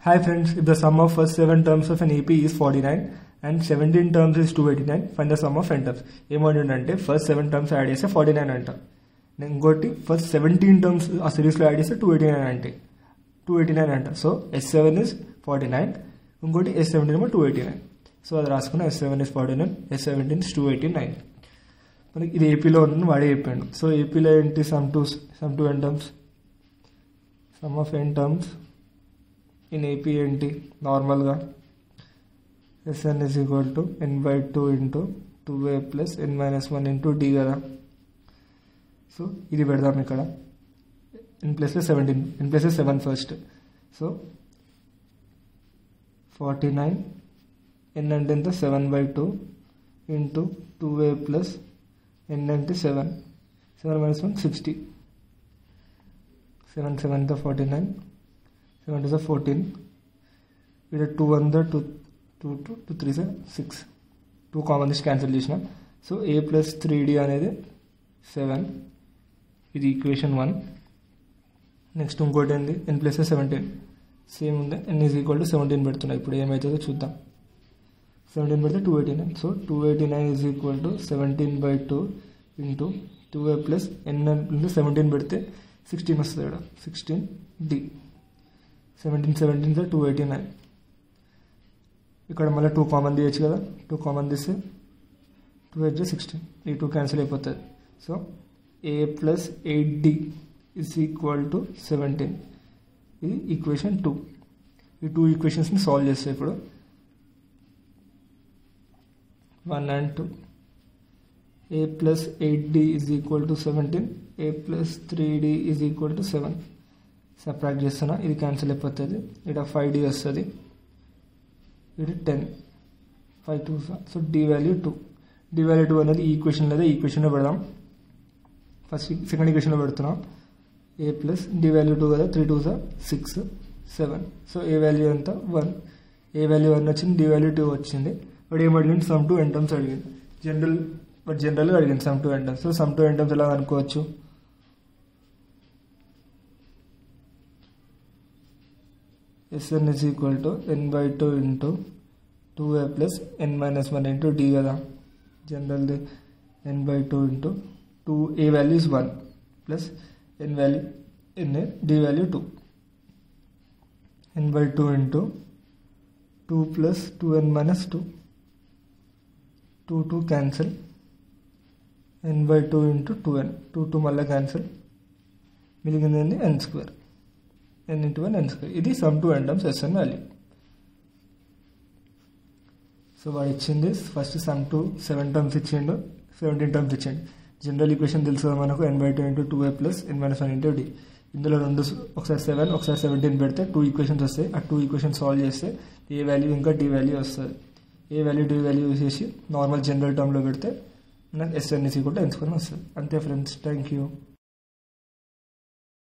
Hi friends, if the sum of first 7 terms of an AP is 49 and 17 terms is 289, find the sum of n terms. ఏమంటుందంటే first seven terms add చేస్తే forty nine అంట ఇంకోటి first seventeen terms ఆ సిరీస్లో add చేస్తే two eighty nine అంటే two eighty nine అంట so S seven is forty nine ఇంకోటి ఎస్ సెవెంటీన్ ఏమో టూ ఎయిటీ నైన్ సో అది రాసుకున్న S seven is forty nine S seventeen is two eighty nine మనకి ఇది ఏపీలో ఉన్న వాడే చెప్పాడు సో ఏపీలో ఏంటి sum to sum to n terms sum of n terms in AP ఏంటి నార్మల్గా S n is equal to n by two into two a plus n minus one into d కదా సో ఇది పెడదాం ఇక్కడ N ప్లస్లో seventeen n plus seven first so forty nine n అంటే ఎంత seven by two into two a plus n అంటే seven seven minus one sixty seven సెవెన్తో forty nine seven two fourteen ఇక్కడ two one two two two two three sir six two common తీసి cancel చేసిన so A plus three D అనేది seven ఇది equation one next ఇంకోటి ఏంది? N plus seventeen same ఉంది. N is equal to seventeen పెడుతున్నా ఇప్పుడు ఏమవుతుందో చూద్దాం. సెవెంటీన్ పెడితే two eighty nine so two eighty nine is equal to seventeen by two into two A plus N seventeen పెడితే sixteen వస్తుంది ఇక్కడ. Sixteen D seventeen seventeen sir two eighty nine ఇక్కడ మళ్ళీ టూ కామన్ తీయచ్చు కదా. Two common తీస్తే two eight sixteen ఈ two cancel అయిపోతుంది so A plus eight D is equal to seventeen ఇది ఈక్వేషన్ టూ ఈ టూ ఈక్వేషన్స్ని సాల్వ్ చేస్తాయి ఇప్పుడు. One and two A plus eight D is equal to seventeen A plus three D is equal to seven separate చేస్తున్నా ఇది cancel అయిపోతుంది. ఇక్కడ five D వస్తుంది. ఇది ten five two so D value two D value two అనేది equation లేదా ఈక్వేషన్లో పెడదాం. ఫస్ట్ సెకండ్ ఈక్వేషన్లో పెడుతున్నాం. A plus D value two కదా three two sir six seven so A value ఎంత? వన్ ఏ వాల్యూ వన్ వచ్చింది డి వాల్యూ టూ వచ్చింది. వాడు ఏం అడిగింది? సమ్ టూ ఎంటమ్స్ అడిగింది. జనరల్ బట్ జనరల్గా అడిగింది sum to N terms so sum to N terms ఎలా అనుకోవచ్చు? S N is equal to N by two into two A plus N minus one into D कदा general N by two into two A value one plus N value N D value two N by two into two plus two N minus two two two cancel N by two into two N two two Malla cancel mill N square n into one n square ఇది sum to n terms S n value so వాడు ఇచ్చింది first sum to seven terms ఇచ్చిండు seventeen terms ఇచ్చిండు general equation తెలుసు కదా మనకు n by two into two a plus n minus one into d ఇందులో రెండు ఒకసారి సెవెన్ ఒకసారి సెవెంటీన్ పెడితే టూ ఈక్వేషన్స్ వస్తాయి ఆ టూ ఈక్వేషన్స్ సాల్వ్ చేస్తే ఏ వాల్యూ ఇంకా డి వాల్యూ వస్తుంది ఏ వాల్యూ డి వాల్యూ చేసి నార్మల్ జనరల్ టర్మ్లో పెడితే మనకు ఎస్ఎన్ఎస్ కూడా ఎంచుకొని వస్తుంది అంతే ఫ్రెండ్స్ థ్యాంక్ యూ